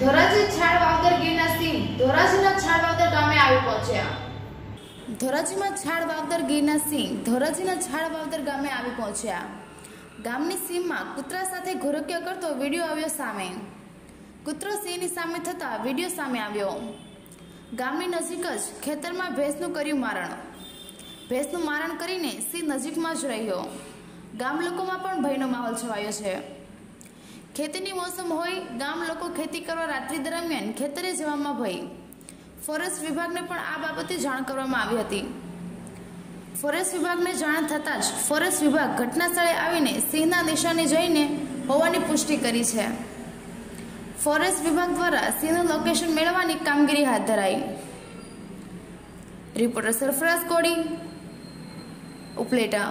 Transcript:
ધોરાજી છાડ વાવદર ગીરના સિંહ. ધોરાજીના છાડ વાવદર ગામે આવી પહોંચ્યા. ધોરાજીમાં છાડ વાવદર ગીરના સિંહ ધોરાજીના છાડ વાવદર ગામે આવી પહોંચ્યા. ગામની સીમમાં કૂતરા સાથે ઘોરક્યા કરતો વીડિયો આવ્યો સામે. કૂતરો સિંહની સામે થતા વીડિયો સામે આવ્યો. ગામની નજીક જ ખેતરમાં ભેંસનું કર્યું મારણ. ભેંસનું મારણ કરીને સિંહ નજીકમાં જ રહ્યો. ગામ લોકોમાં પણ ભયનો માહોલ છવાયો છે. ખેતીની મોસમ હોય, ગામ લોકો ખેતી કરવા રાત્રિ દરમિયાન ખેતરે જવામાં ભય. ફોરેસ્ટ વિભાગને પણ આ બાબતે જાણ કરવામાં આવી હતી. ફોરેસ્ટ વિભાગને જાણ થતાં જ ફોરેસ્ટ વિભાગ ઘટના સ્થળે આવીને સિંહના નિશાને જઈને હોવાની પુષ્ટિ કરી છે. ફોરેસ્ટ વિભાગ દ્વારા સિંહનું લોકેશન મેળવવાની કામગીરી હાથ ધરાઈ. રિપોર્ટર સરફરાઝ કોડી ઉપલેટા.